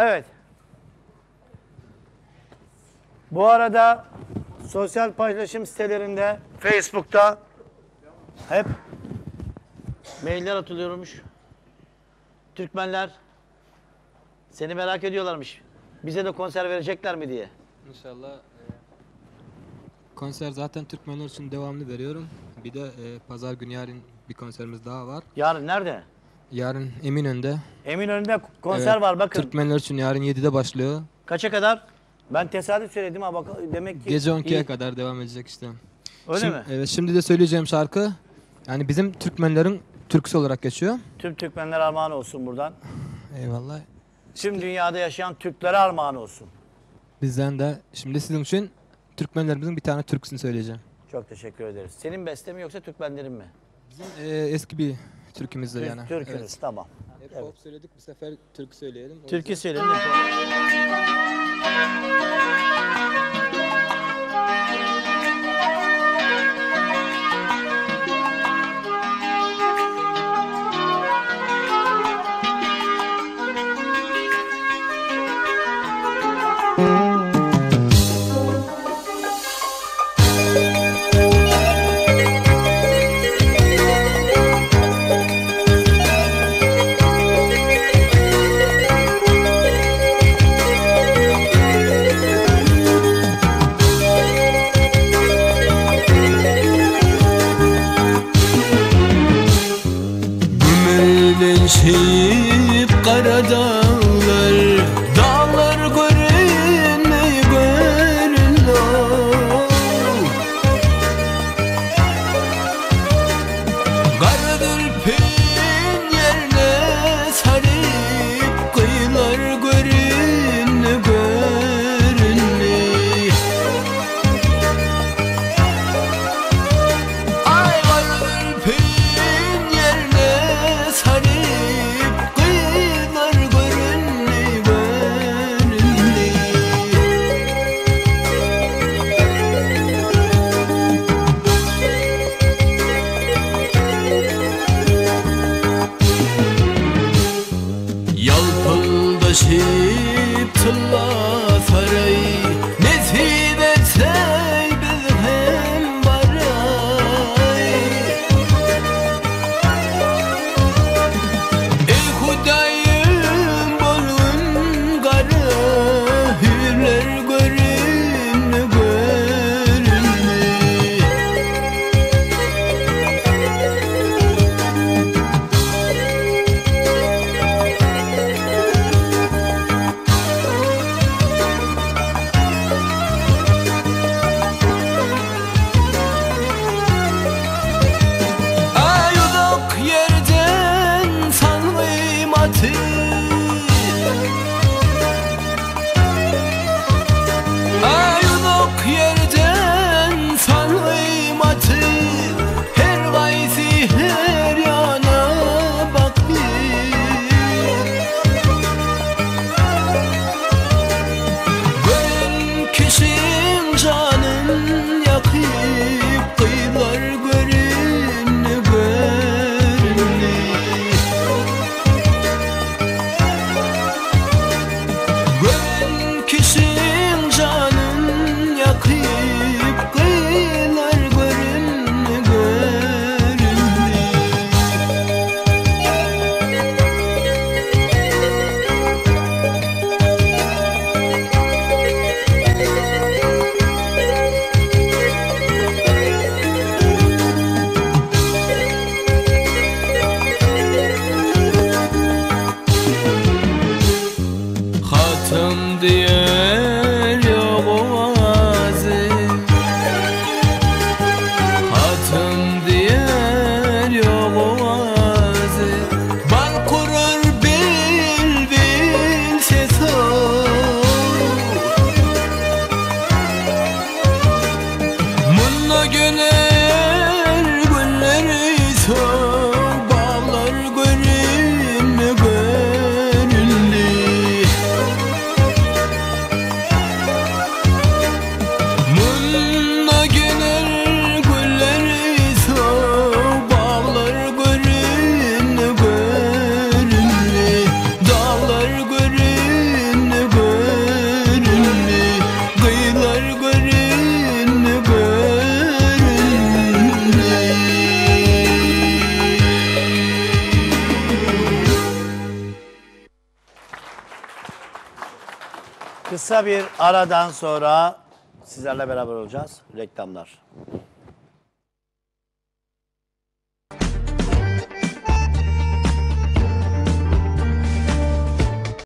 Evet. Bu arada sosyal paylaşım sitelerinde, Facebook'ta hep mailler atılıyormuş. Türkmenler seni merak ediyorlarmış. Bize de konser verecekler mi diye. İnşallah e, konser zaten Türkmenler için devamlı veriyorum. Bir de e, pazar günü yarın bir konserimiz daha var. Yarın nerede? Yarın Eminönü'nde. Eminönü'nde konser var bakın. Türkmenler için yarın 7'de başlıyor. Kaça kadar? Ben tesadüf söyledim ama bak demek ki Gece 12'ye iyi. kadar devam edecek işte. Öyle Şimdi- mi? Evet şimdi de söyleyeceğim şarkı yani bizim Türkmenlerin türküsü olarak geçiyor. Tüm Türkmenler armağan olsun buradan. Eyvallah. Tüm dünyada yaşayan Türklere armağan olsun. Bizden de şimdi sizin için Türkmenlerimizin bir tane türküsünü söyleyeceğim. Çok teşekkür ederiz. Senin beste mi yoksa Türkmenlerin mi? Bizim e, eski bir türkümüzdür Türk- yani. Türkünüz Evet. tamam. Hep Evet. pop söyledik bu sefer türkü söyleyelim. O Türkü yüzden- Gümeleşip kara dağlar Dağlar görünme görünmüyor Karadülpün Kısa bir aradan sonra sizlerle beraber olacağız. Reklamlar.